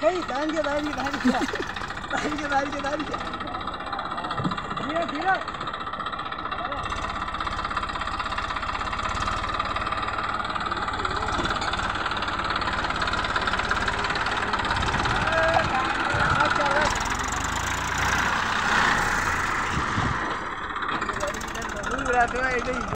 കൈ താങ്ക് के താങ്ക് के താങ്ക് के ധീര ധീര Gracias.